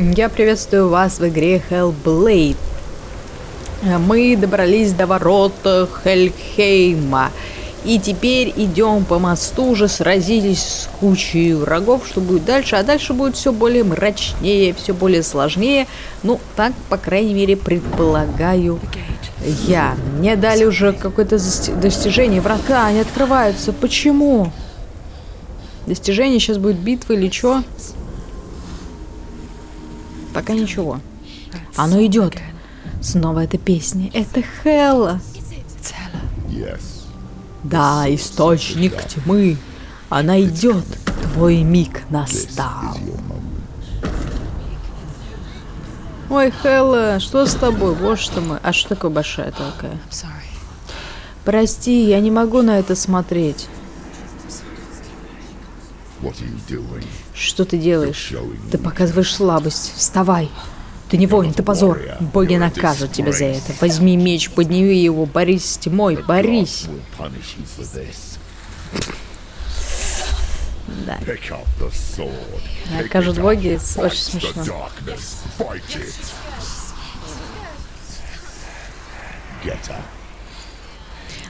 Я приветствую вас в игре Hellblade. Мы добрались до ворот Хельхейма. И теперь идем по мосту, уже сразились с кучей врагов, что будет дальше. А дальше будет все более мрачнее, все более сложнее. Ну, так, по крайней мере, предполагаю я. Мне дали уже какое-то достижение. Врата, они открываются. Почему? Достижение, сейчас будет битва или что? Пока ничего. Оно идет. Снова эта песня. Это Хелла. Да, источник тьмы. Она идет. Твой миг настал. Ой, Хелла, что с тобой? Вот что мы. А что такое большая такая? Прости, я не могу на это смотреть. Что ты делаешь? Ты показываешь слабость. Вставай. Ты не воин, ты позор. Боги накажут тебя за это. Возьми меч, подними его, борись с тьмой, борись. Да. Накажут боги, очень смешно.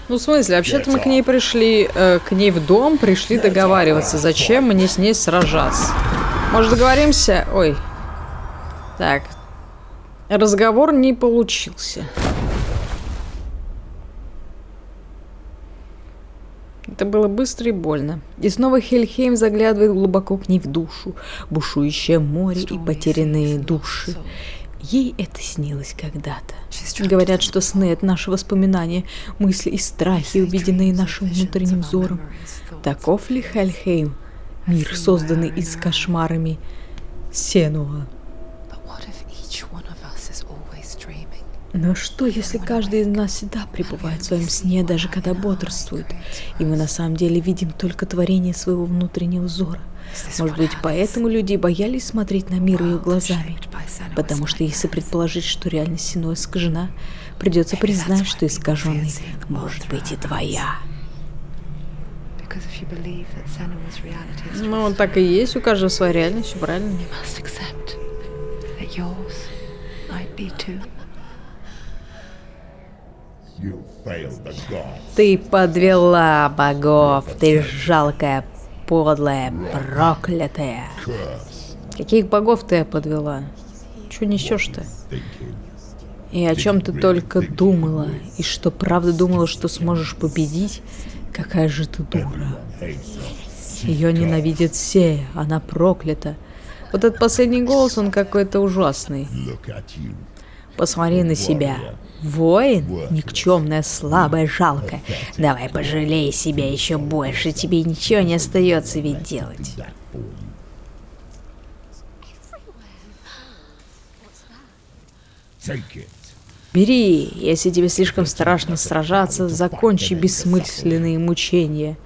Ну, в смысле, вообще-то мы к ней пришли, э, к ней в дом, пришли договариваться. Зачем мне с ней сражаться? Может, договоримся? Ой. Так, Разговор не получился. Это было быстро и больно. И снова Хельхейм заглядывает глубоко к ней в душу. Бушующее море и потерянные души. Ей это снилось когда-то. Говорят, что сны — это наши воспоминания, мысли и страхи, увиденные нашим внутренним взором. Таков ли Хельхейм, мир, созданный из кошмарами Сенуа? Но что, если каждый из нас всегда пребывает в своем сне, даже когда бодрствует, и мы на самом деле видим только творение своего внутреннего взора? Может быть, поэтому люди боялись смотреть на мир ее глазами? Потому что если предположить, что реальность Синой искажена, придется признать, что искаженный может быть и твоя. Ну, он так и есть, у каждого своя реальность, все правильно. Ты подвела богов, ты жалкая, подлая, проклятая. Каких богов ты подвела? Чего несешь ты? И о чем ты только думала? И что правда думала, что сможешь победить? Какая же ты дура. Ее ненавидят все, она проклята. Вот этот последний голос, он какой-то ужасный. Посмотри на себя. Воин? Никчемная, слабая, жалкая. Давай пожалей себя еще больше, тебе ничего не остается ведь делать. Бери, если тебе слишком страшно сражаться, закончи бессмысленные мучения.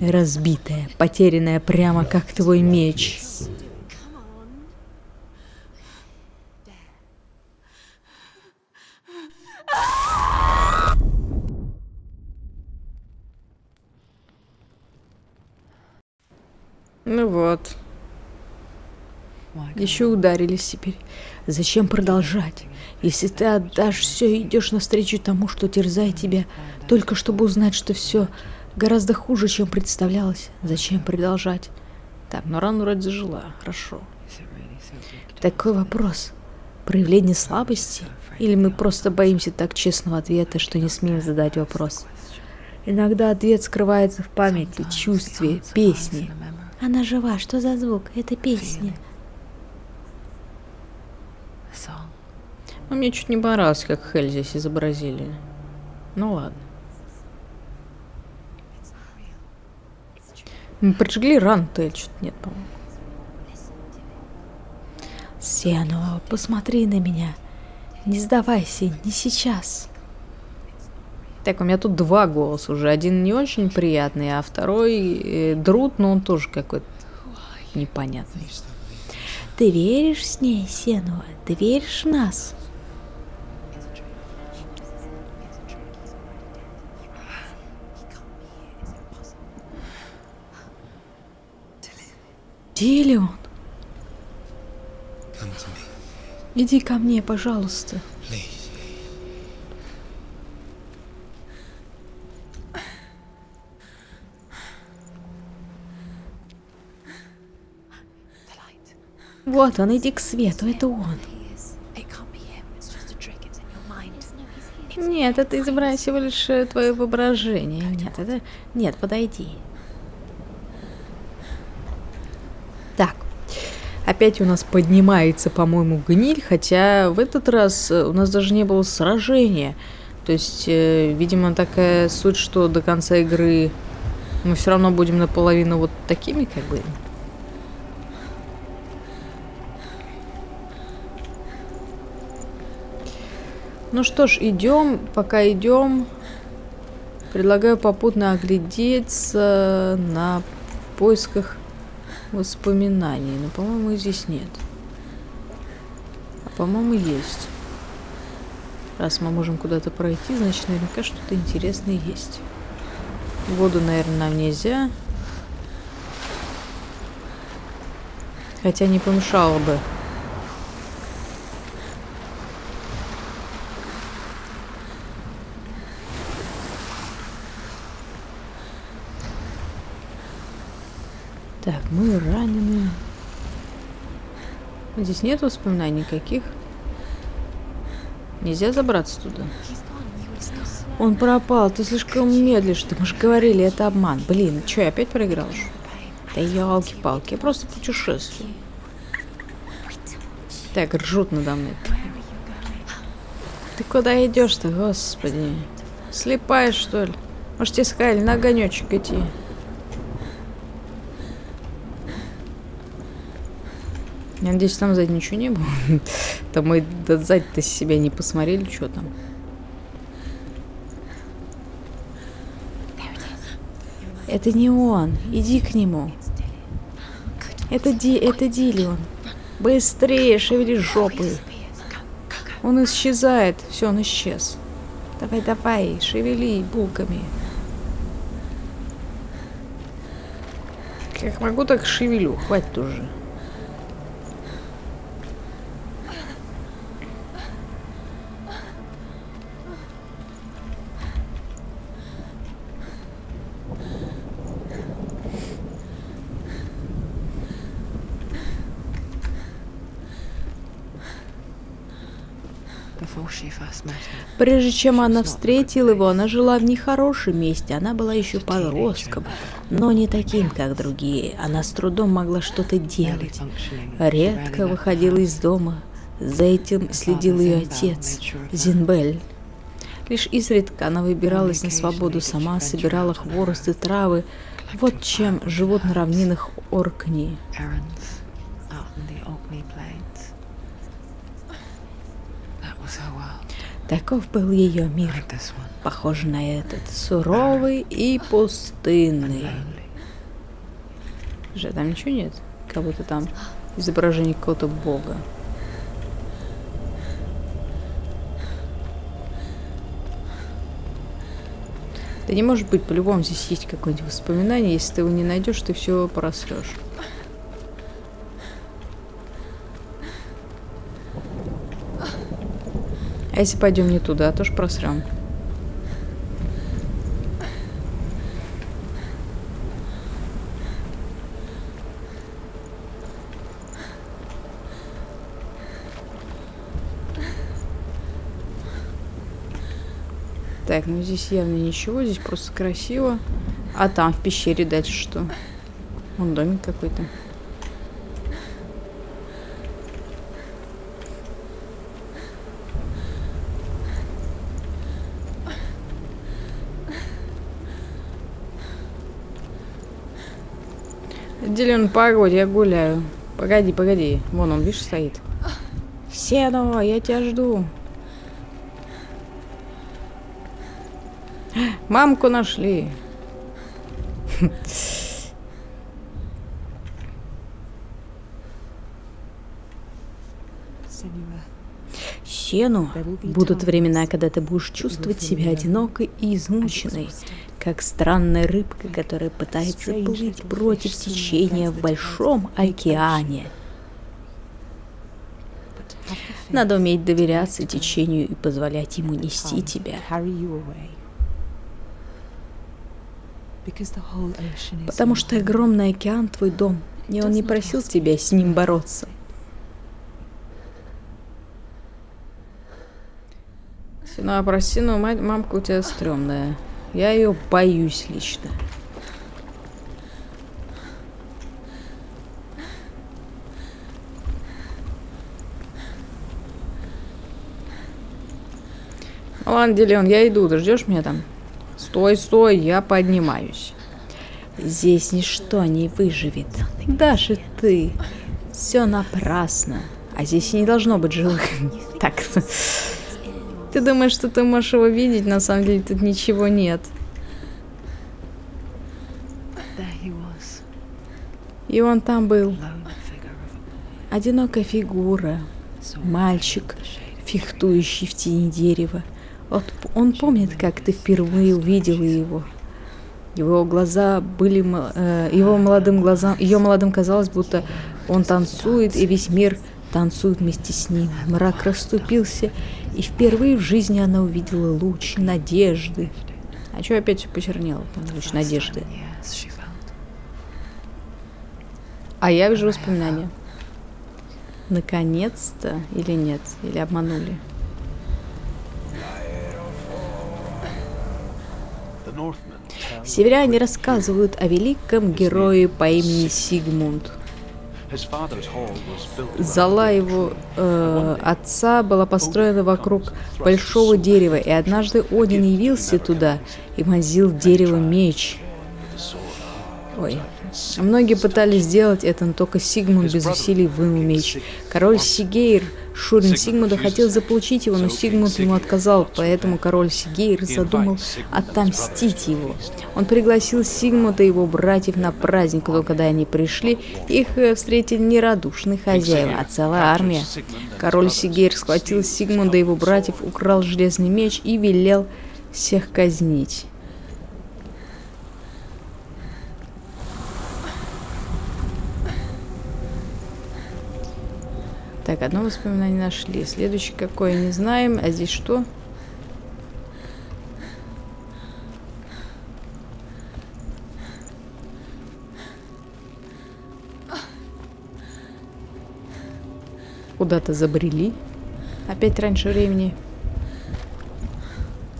Разбитая, потерянная прямо как твой меч. Ну вот. Еще ударились теперь. Зачем продолжать? Если ты отдашь все и идешь навстречу тому, что терзает тебя, только чтобы узнать, что все гораздо хуже, чем представлялось, зачем продолжать? Так, ну рана вроде зажила, хорошо. Такой вопрос. Проявление слабости? Или мы просто боимся так честного ответа, что не смеем задать вопрос? Иногда ответ скрывается в памяти, чувстве, песне. Она жива. Что за звук? Это песня. Ну, мне чуть не понравилось, как Хель здесь изобразили. Ну ладно. Мы прижгли ран-то, что-то нет, по-моему. Сианова, посмотри на меня. Не сдавайся, не сейчас. Так, у меня тут два голоса уже. Один не очень приятный, а второй э, друт, но он тоже какой-то непонятный. Ты веришь с ней, Сенуа? Ты веришь в нас? Дилион, иди ко мне, пожалуйста. Вот он, иди к свету, это он. Нет, это изображение всего лишь э, твое воображение. Нет, это... Нет, подойди. Так. Опять у нас поднимается, по-моему, гниль, хотя в этот раз э, у нас даже не было сражения. То есть, э, видимо, такая суть, что до конца игры мы все равно будем наполовину вот такими, как бы, Ну что ж, идем, пока идем. Предлагаю попутно оглядеться на в поисках воспоминаний. Но, по-моему, здесь нет. А, по-моему, есть. Раз мы можем куда-то пройти, значит, наверняка что-то интересное есть. Воду, наверное, нам нельзя. Хотя не помешало бы Так, мы ранены. Здесь нет воспоминаний никаких. Нельзя забраться туда. Он пропал, ты слишком медлишь. Ты мы же говорили, это обман. Блин, что, я опять проиграл? Да елки-палки, я просто путешествую. Так, ржут надо мной. Ты куда идешь-то, господи? Слепая, что ли? Может, тебе сказали на огонечек идти? Я надеюсь, там сзади ничего не было. Там мы сзади-то себя не посмотрели, что там. Это не он. Иди к нему. Это, Ди, это Дилион. Быстрее шевели жопы. Он исчезает. Все, он исчез. Давай, давай, шевели булками. Как могу, так шевелю. Хватит уже. Прежде чем она встретила его, она жила в нехорошем месте. Она была еще подростком, но не таким, как другие. Она с трудом могла что-то делать. Редко выходила из дома. За этим следил ее отец, Зинбель. Лишь изредка она выбиралась на свободу сама, собирала хворост и травы. Вот чем живут на равнинах Оркни. Таков был ее мир, похож на этот, суровый и пустынный. Же там ничего нет? Как будто там изображение какого-то бога. Да не может быть, по-любому здесь есть какое-нибудь воспоминание. Если ты его не найдешь, ты все просрешь. А если пойдем не туда, то ж просрем. Так, ну здесь явно ничего, здесь просто красиво. А там в пещере дальше что? Вон домик какой-то. Отделен погодь, я гуляю. Погоди, погоди. Вон он, видишь, стоит. Седова, я тебя жду. Мамку нашли. Сену будут времена, когда ты будешь чувствовать себя одинокой и измученной. Как странная рыбка, которая пытается плыть против течения в большом океане. Надо уметь доверяться течению и позволять ему нести тебя. Потому что огромный океан твой дом, и он не просил тебя с ним бороться. Ну, а прости, но мать, мамка у тебя стрёмная. Я ее боюсь лично. Ладно, Делеон, я иду, ждешь меня там? Стой, стой, я поднимаюсь. Здесь ничто не выживет. Даже ты. Все напрасно. А здесь не должно быть живых. Так, ты думаешь, что ты можешь его видеть, на самом деле тут ничего нет. И он там был. Одинокая фигура. Мальчик, фехтующий в тени дерева. Вот он помнит, как ты впервые увидела его. Его глаза были, э, его молодым глазам, ее молодым казалось, будто он танцует, и весь мир танцует вместе с ним. Мрак расступился, и впервые в жизни она увидела луч надежды. А что опять все почернело? Там луч надежды. А я вижу воспоминания. Наконец-то или нет? Или обманули? Северяне рассказывают о великом герое по имени Сигмунд. Зала его э, отца была построена вокруг большого дерева, и однажды Один явился туда и вонзил в дерево меч. Ой, Многие пытались сделать это, но только Сигмунд без усилий вынул меч. Король Сигейр, Шурин Сигмунда, хотел заполучить его, но Сигмунд ему отказал, поэтому король Сигейр задумал отомстить его. Он пригласил Сигмунда и его братьев на праздник, но когда они пришли, их э, встретили не радушные хозяева, а целая армия. Король Сигейр схватил Сигмунда и его братьев, украл железный меч и велел всех казнить. Так, одно воспоминание нашли. Следующее какое, не знаем. А здесь что? Куда-то забрели. Опять раньше времени.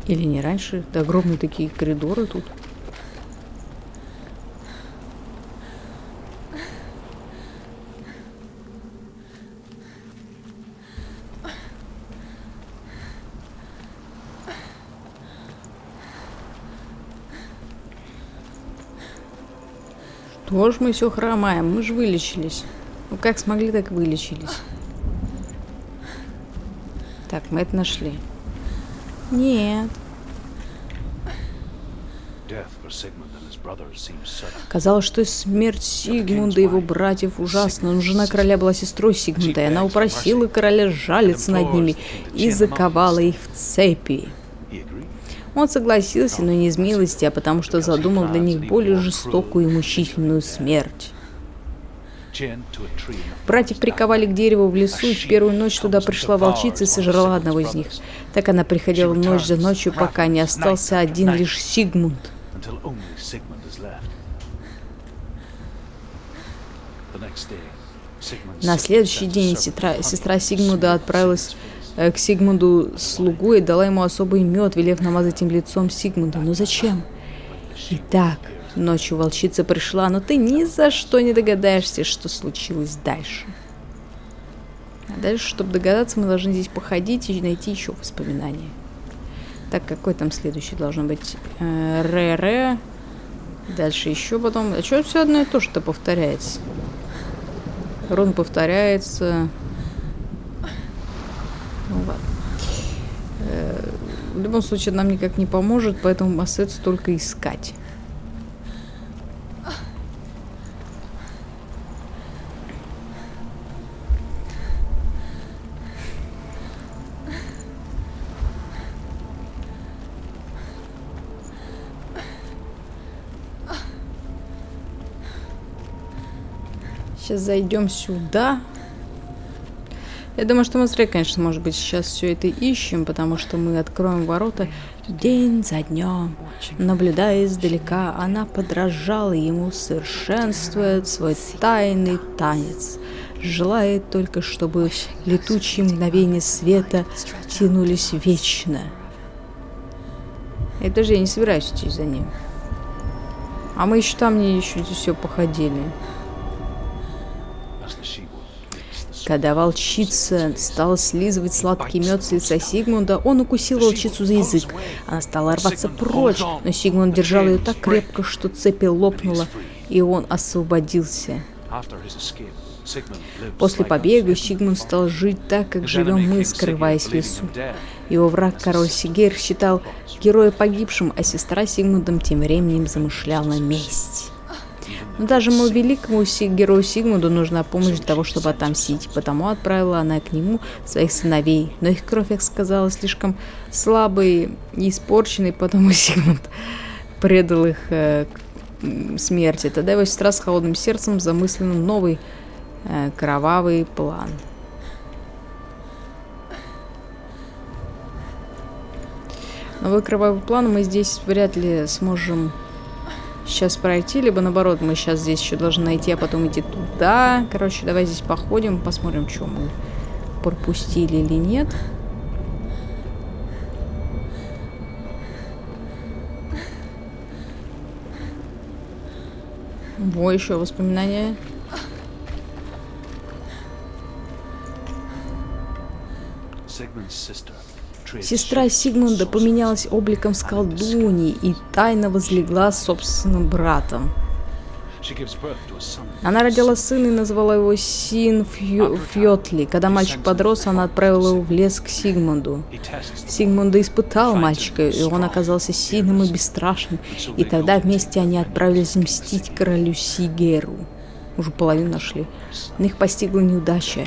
Или не раньше. Да огромные такие коридоры тут. Что ж мы все хромаем? Мы же вылечились. Ну как смогли, так вылечились. Так, мы это нашли. Нет. Казалось, что смерть Сигмунда и его братьев ужасна, но жена короля была сестрой Сигмунда, и она упросила короля жалиться над ними и заковала их в цепи. Он согласился, но не из милости, а потому что задумал для них более жестокую и мучительную смерть. Братьев приковали к дереву в лесу, и в первую ночь туда пришла волчица и сожрала одного из них. Так она приходила ночь за ночью, пока не остался один лишь Сигмунд. На следующий день сестра, сестра Сигмунда отправилась к Сигмунду слугу и дала ему особый мед, велев намазать им лицом Сигмунда. Но зачем? Итак, ночью волчица пришла, но ты ни за что не догадаешься, что случилось дальше. А дальше, чтобы догадаться, мы должны здесь походить и найти еще воспоминания. Так, какой там следующий должен быть? Ре-ре. Дальше еще потом. А что все одно и то, что повторяется? Рун повторяется. в любом случае нам никак не поможет, поэтому ассетс только искать. Сейчас зайдем сюда. Я думаю, что мы зря, конечно, может быть, сейчас все это ищем, потому что мы откроем ворота день за днем. Наблюдая издалека, она подражала ему, совершенствуя свой тайный танец. Желает только, чтобы летучие мгновения света тянулись вечно. Это же я не собираюсь идти за ним. А мы еще там не еще все походили. Когда волчица стала слизывать сладкий мед с лица Сигмунда, он укусил волчицу за язык. Она стала рваться прочь, но Сигмунд держал ее так крепко, что цепи лопнула, и он освободился. После побега Сигмунд стал жить так, как живем мы, скрываясь в лесу. Его враг, король Сигейр, считал героя погибшим, а сестра Сигмундом тем временем замышляла месть. Но даже моему великому герою Сигмунду нужна помощь для того, чтобы отомстить, потому отправила она к нему своих сыновей. Но их кровь, как сказала, слишком слабой и испорченной, потому Сигмунд предал их э, смерти. Тогда его сестра с холодным сердцем замыслила новый э, кровавый план. Новый кровавый план мы здесь вряд ли сможем сейчас пройти, либо наоборот, мы сейчас здесь еще должны найти, а потом идти туда. Короче, давай здесь походим, посмотрим, что мы пропустили или нет. Во, еще воспоминания. Sigmund's sister Сестра Сигмунда поменялась обликом с колдуньи и тайно возлегла с собственным братом. Она родила сына и назвала его Син Фью Фьотли. Когда мальчик подрос, она отправила его в лес к Сигмунду. Сигмунда испытал мальчика, и он оказался сильным и бесстрашным. И тогда вместе они отправились мстить королю Сигеру. Уже половину нашли. Но их постигла неудача.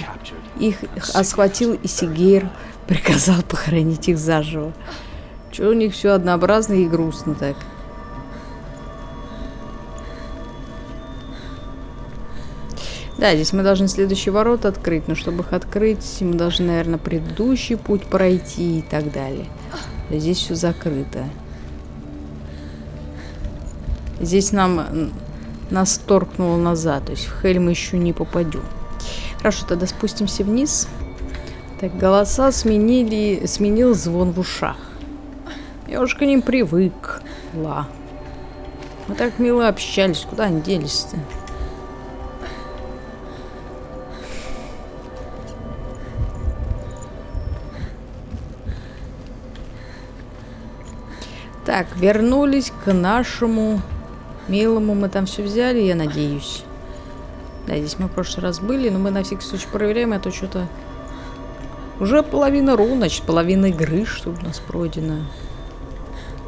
Их, их осхватил Исигейр, Приказал похоронить их заживо. Че у них все однообразно и грустно так. Да, здесь мы должны следующий ворот открыть, но чтобы их открыть, мы должны, наверное, предыдущий путь пройти и так далее. Здесь все закрыто. Здесь нам нас торкнуло назад, то есть в Хель мы еще не попадем. Хорошо, тогда спустимся вниз. Так, голоса сменили, сменил звон в ушах. Я уж к ним привыкла. Мы так мило общались, куда они делись-то? Так, вернулись к нашему милому. Мы там все взяли, я надеюсь. Да, здесь мы в прошлый раз были, но мы на всякий случай проверяем, а то что-то уже половина рун, значит, половина игры, что у нас пройдена.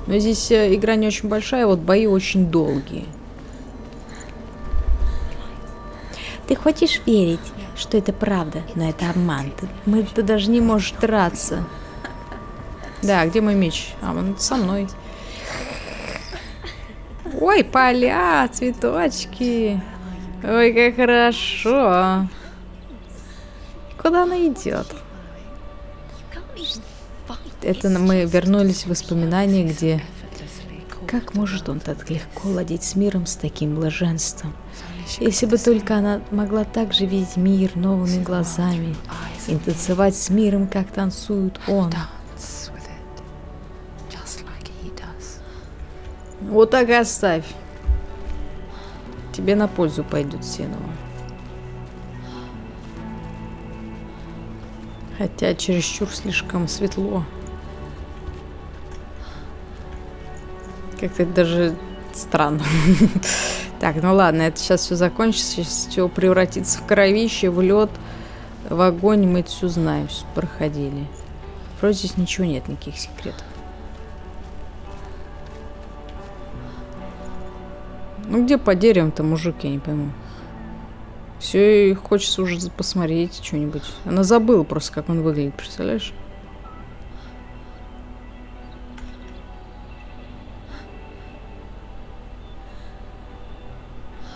Но здесь э, игра не очень большая, вот бои очень долгие. Ты хочешь верить, что это правда, но это обман. Ты, мы, ты даже не можешь драться. Да, где мой меч? А, он со мной. Ой, поля, цветочки. Ой, как хорошо. Куда она идет? Это мы вернулись в воспоминания, где... Как может он так легко ладить с миром с таким блаженством? Если бы только она могла так же видеть мир новыми глазами и танцевать с миром, как танцует он. Вот так и оставь. Тебе на пользу пойдет Сенова. Хотя чересчур слишком светло. Как-то даже странно. Так, ну ладно, это сейчас все закончится, сейчас все превратится в кровище, в лед, в огонь, мы это все знаем, все проходили. Вроде здесь ничего нет, никаких секретов. Ну где по деревам-то мужик, я не пойму. Все, и хочется уже посмотреть что-нибудь. Она забыла просто, как он выглядит, представляешь?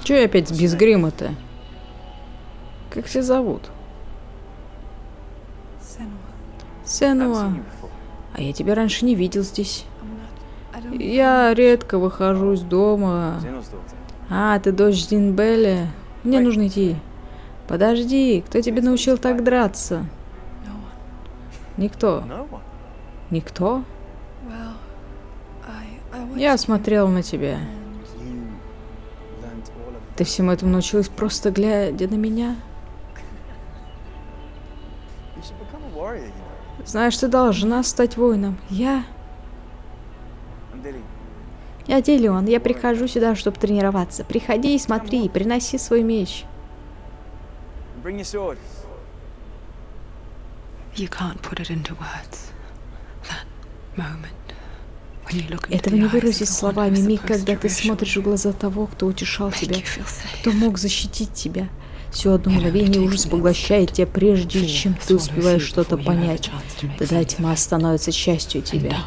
Че я опять без грима-то? Как тебя зовут? Сенуа. А я тебя раньше не видел здесь. Я редко выхожу из дома. А, ты дочь Динбеля. Мне нужно идти. Подожди, кто тебе научил так драться? Никто. Никто? Я смотрел на тебя. Ты всему этому научилась просто глядя на меня? Знаешь, ты должна стать воином. Я... Я Делион, я прихожу сюда, чтобы тренироваться. Приходи и смотри, приноси свой меч. You can't put it into words. That moment when you look into Этого не выразить словами. Миг, когда ты смотришь в глаза того, кто утешал тебя, кто мог защитить тебя. Все одно мгновение ужас поглощает тебя, прежде чем ты успеваешь что-то понять. Тогда тьма становится частью тебя.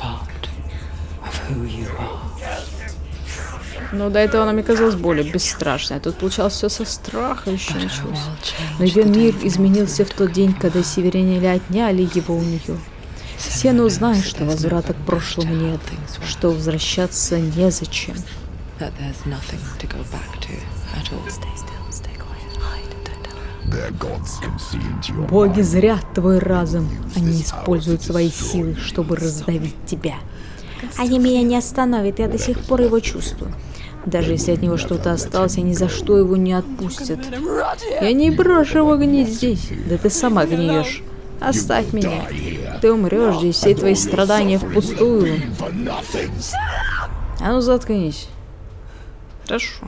are. Ну, до этого она мне казалась более бесстрашной. А тут получалось все со страха еще началось. Но ее мир изменился в тот день, когда северяне отняли его у нее. Сена узнает, что возврата к прошлому нет, что возвращаться незачем. Боги зря твой разум. Они используют свои силы, чтобы раздавить тебя. Они меня не остановят, я до сих пор его чувствую. Даже если от него что-то осталось, они ни за что его не отпустят. Я не брошу его гнить здесь. Да ты сама гниешь. Оставь меня. Ты умрешь здесь, все твои страдания впустую. А ну заткнись. Хорошо.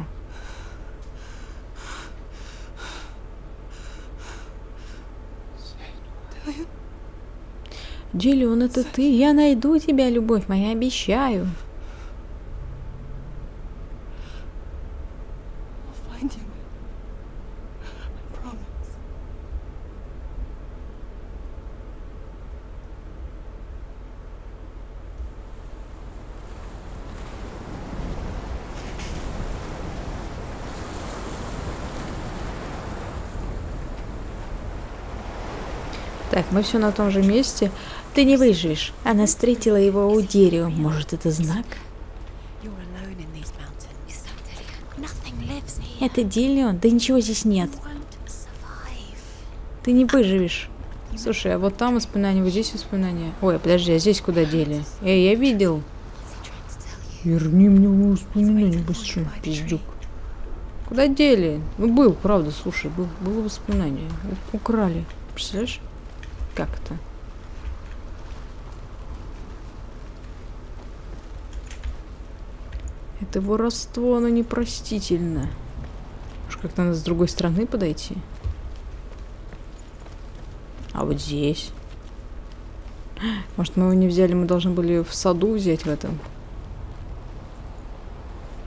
Дилион, это ты. Я найду тебя, любовь моя, обещаю. Так, мы все на том же месте. Ты не выживешь. Она встретила его у дерева. Может, это знак? Это Диллион? Да ничего здесь нет. Ты не выживешь. Слушай, а вот там воспоминания, вот здесь воспоминания. Ой, подожди, а здесь куда дели? Эй, я видел. Верни мне воспоминания быстрее, пиздюк. Куда дели? Ну, был, правда, слушай, был, было воспоминание. Украли. Представляешь? Как это? Это воровство, оно непростительно. Уж как-то надо с другой стороны подойти. А вот здесь? Может, мы его не взяли, мы должны были в саду взять в этом?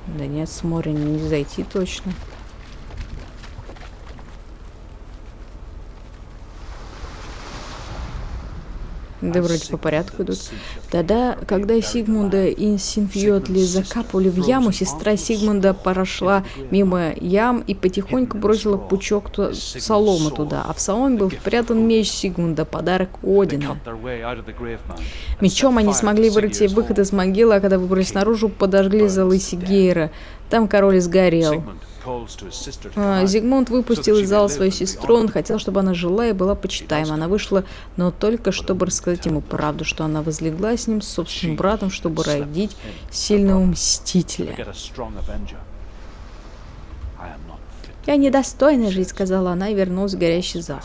Да нет, с моря не зайти точно. Да вроде по порядку идут. Тогда, когда Сигмунда и Синфьотли закапывали в яму, сестра Сигмунда прошла мимо ям и потихоньку бросила пучок ту- соломы туда, а в соломе был спрятан меч Сигмунда, подарок Одина. Мечом они смогли вырыть выход из могилы, а когда выбрались наружу, подожгли залы Сигейра. Там король сгорел. А, Зигмунд выпустил из зала свою сестру, он хотел, чтобы она жила и была почитаема. Она вышла, но только чтобы рассказать ему правду, что она возлегла с ним, с собственным братом, чтобы родить сильного мстителя. Я недостойна жить, сказала она и вернулась в горящий зал.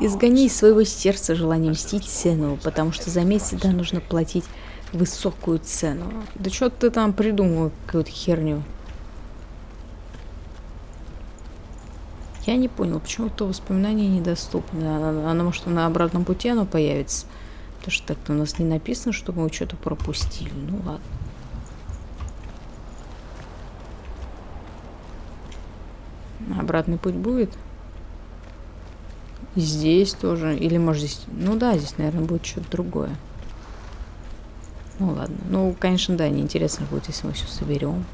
Изгони из своего сердца желание мстить Сену, потому что за месть всегда нужно платить высокую цену. Да что ты там придумал какую-то херню? Я не понял, почему то воспоминание недоступно. Оно, оно, может, на обратном пути оно появится. Потому что так-то у нас не написано, что мы что-то пропустили. Ну ладно. Обратный путь будет? Здесь тоже. Или может здесь... Ну да, здесь, наверное, будет что-то другое. Ну ладно. Ну, конечно, да, неинтересно будет, если мы все соберем.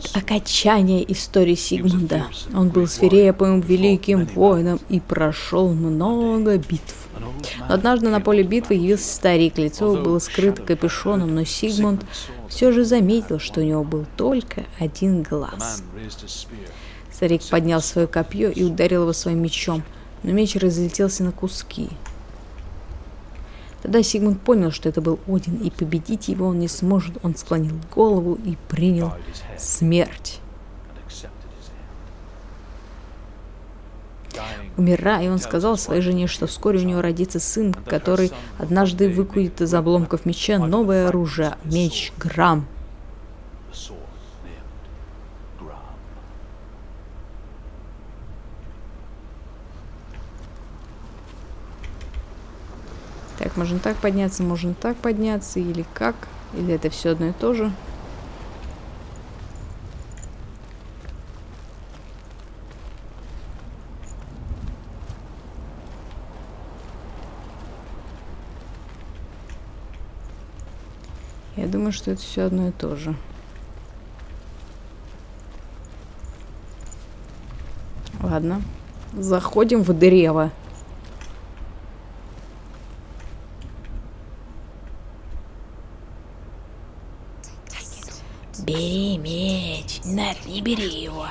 Вот окончание истории Сигмунда. Он был свирепым, великим воином и прошел много битв. Но однажды на поле битвы явился старик, лицо было скрыто капюшоном, но Сигмунд все же заметил, что у него был только один глаз. Старик поднял свое копье и ударил его своим мечом, но меч разлетелся на куски. Тогда Сигмунд понял, что это был Один, и победить его он не сможет. Он склонил голову и принял смерть. Умирая, он сказал своей жене, что вскоре у него родится сын, который однажды выкует из обломков меча новое оружие — меч Грам. Так, можно так подняться, можно так подняться, или как? Или это все одно и то же? Я думаю, что это все одно и то же. Ладно. Заходим в древо. Бери меч. Нет, бери его.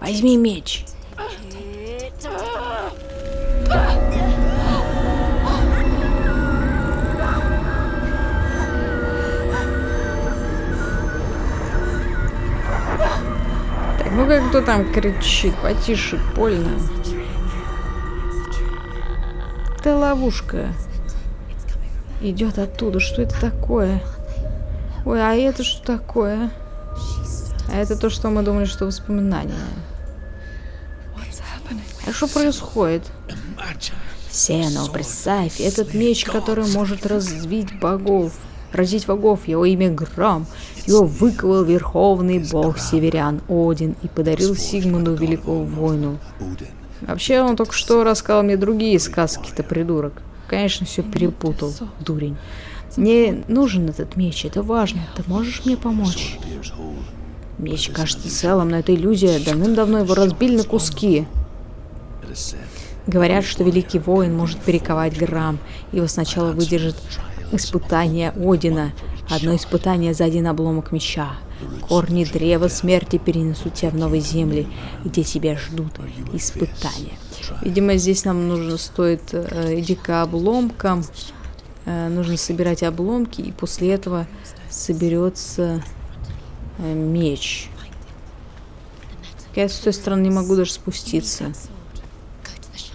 Возьми меч. Так, ну как кто там кричит? Потише, больно. Это ловушка. Идет оттуда. Что это такое? Ой, а это что такое? А это то, что мы думали, что воспоминания. А что происходит? Сено, представь, этот меч, который может развить богов. Разить богов, его имя Грам. Его выковал верховный бог северян Один и подарил Сигмунду великого войну. Вообще, он только что рассказал мне другие сказки-то, придурок. Конечно, все перепутал, дурень. Мне нужен этот меч, это важно. Ты можешь мне помочь? Меч кажется целым, но это иллюзия. Давным-давно его разбили на куски. Говорят, что великий воин может перековать грамм. Его сначала выдержит испытание Одина. Одно испытание за один обломок меча. Корни древа смерти перенесут тебя в новые земли, где тебя ждут испытания. Видимо, здесь нам нужно стоит э, иди к обломкам. Э, нужно собирать обломки, и после этого соберется меч. Я с той стороны не могу даже спуститься.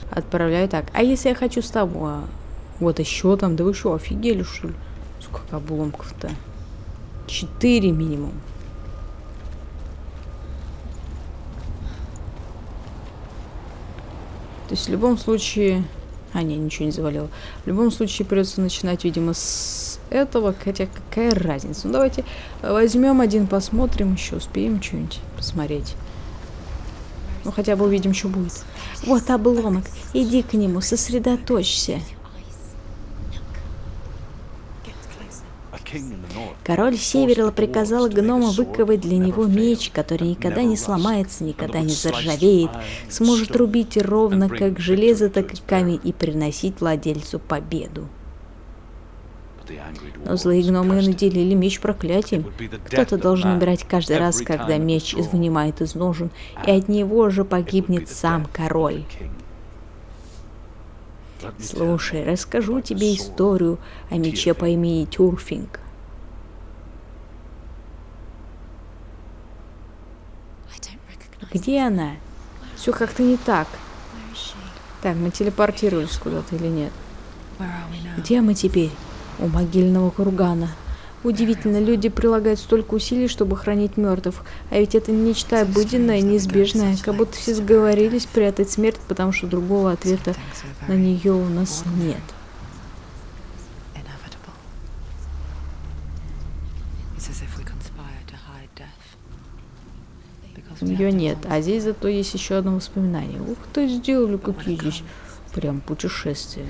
Отправляю так. А если я хочу с тобой? Вот еще там. Да вы что, офигели, что ли? Сколько обломков-то? Четыре минимум. То есть в любом случае... А, не, ничего не завалило. В любом случае придется начинать, видимо, с этого. Хотя какая разница? Ну, давайте возьмем один, посмотрим еще. Успеем что-нибудь посмотреть. Ну, хотя бы увидим, что будет. Вот обломок. Иди к нему, сосредоточься. Король Севера приказал гному выковать для него меч, который никогда не сломается, никогда не заржавеет, сможет рубить ровно как железо, так и камень и приносить владельцу победу. Но злые гномы наделили меч проклятием. Кто-то должен умирать каждый раз, когда меч вынимает из ножен, и от него же погибнет сам король. Слушай, расскажу тебе историю о мече по имени Тюрфинг. Где она? Все как-то не так. Так, мы телепортировались куда-то или нет? Где мы теперь? У могильного кургана. Удивительно, люди прилагают столько усилий, чтобы хранить мертвых. А ведь это нечто обыденное, неизбежное. Как будто все сговорились прятать смерть, потому что другого ответа на нее у нас нет. To нет. А здесь зато есть еще одно воспоминание. Ух ты, сделали какие здесь прям путешествия.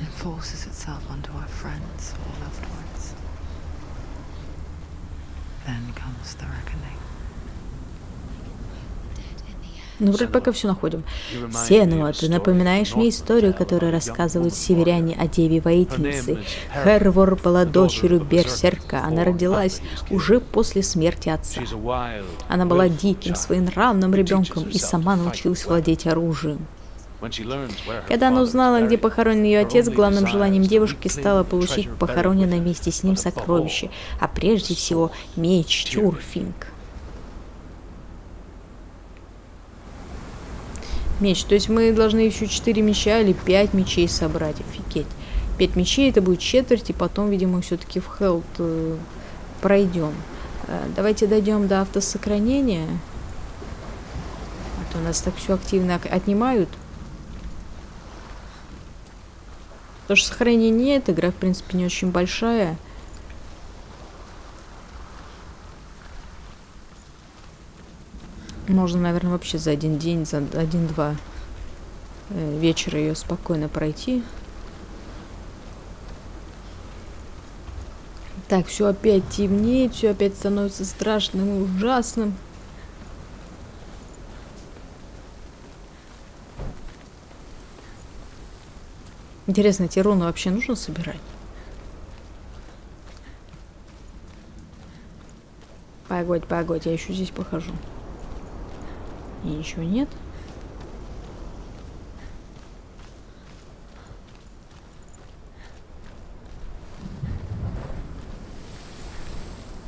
Ну, вроде пока все находим. Сенуа, ты напоминаешь мне историю, которую рассказывают северяне о деве-воительнице. Хервор была дочерью Берсерка. Она родилась уже после смерти отца. Она была диким, своенравным ребенком и сама научилась владеть оружием. Когда она узнала, где похоронен ее отец, главным желанием девушки стало получить похороненное вместе с ним сокровище, а прежде всего меч Тюрфинг. Меч, то есть мы должны еще 4 меча или 5 мечей собрать, офигеть. 5 мечей это будет четверть, и потом, видимо, все-таки в Хелт э, пройдем. Э, давайте дойдем до автосохранения. А то нас так все активно отнимают. Потому что сохранения нет, игра, в принципе, не очень большая. Можно, наверное, вообще за один день, за один-два э, вечера ее спокойно пройти. Так, все опять темнеет, все опять становится страшным и ужасным. Интересно, эти руны вообще нужно собирать? Погодь, погодь, я еще здесь похожу. И ничего нет.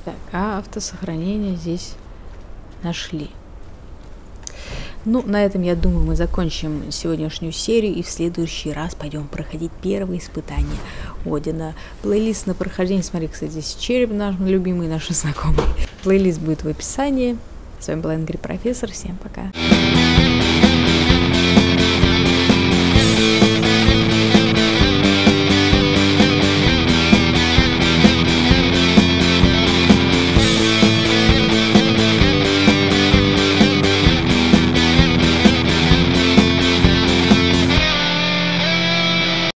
Так, а автосохранение здесь нашли. Ну, на этом, я думаю, мы закончим сегодняшнюю серию и в следующий раз пойдем проходить первые испытания Одина. Плейлист на прохождение, смотри, кстати, здесь череп наш любимый, наш знакомый. Плейлист будет в описании. Вами был Ингри Профессор, всем пока.